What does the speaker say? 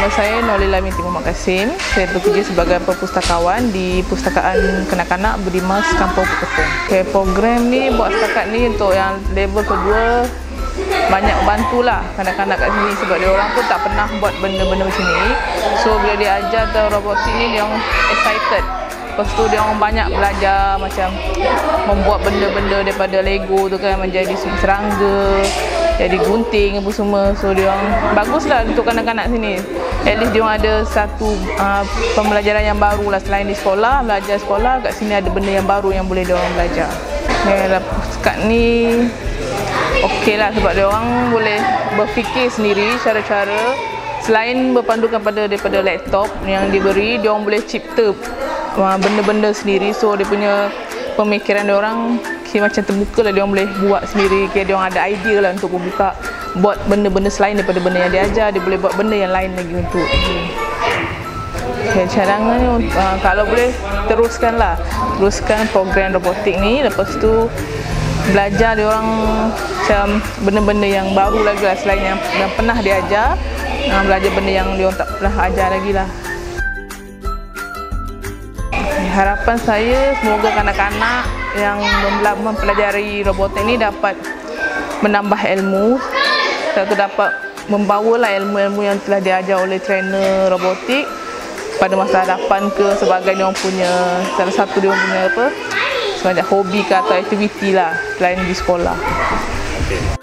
Nama saya Nolila Binti Muhammad Kasim. Saya bekerja sebagai perpustakawan di Pustakaan Kanak-kanak Berimas Kampung Peketong. Okay, program ni buat setakat ni untuk yang level kedua banyak bantulah kanak-kanak kat sini sebab dia orang pun tak pernah buat benda-benda macam ni. So bila dia ajar tentang robotik ni dia orang excited. Lepas tu dia orang banyak belajar macam membuat benda-benda daripada Lego tu kan menjadi serangga, jadi gunting apa semua so dia orang baguslah untuk kanak-kanak sini at least dia ada satu uh, pembelajaran yang baru lah selain di sekolah belajar sekolah kat sini ada benda yang baru yang boleh dia orang belajar. Ya kat ni okey lah sebab dia orang boleh berfikir sendiri cara-cara. Selain berpandukan pada daripada laptop yang diberi dia orang boleh cipta uh, benda-benda sendiri. So dia punya pemikiran dia orang kira macam terbuka lah. Dia orang boleh buat sendiri. Kira dia orang ada idea lah untuk membuka buat benda-benda selain daripada benda yang dia ajar dia boleh buat benda yang lain lagi untuk okay, cadangan ni uh, kalau boleh teruskan lah. Teruskan program robotik ni. Lepas tu belajar dia orang macam benda-benda yang baru lagi lah selain yang, yang pernah dia ajar. Uh, belajar benda yang dia orang tak pernah ajar lagi lah. Harapan saya semoga kanak-kanak yang mempelajari robotik ini dapat menambah ilmu kita dapat membawalah ilmu-ilmu yang telah diajar oleh trainer robotik pada masa hadapan ke sebagai dia punya salah satu dia punya apa semacam hobi ke atau aktiviti lah selain di sekolah. Okay.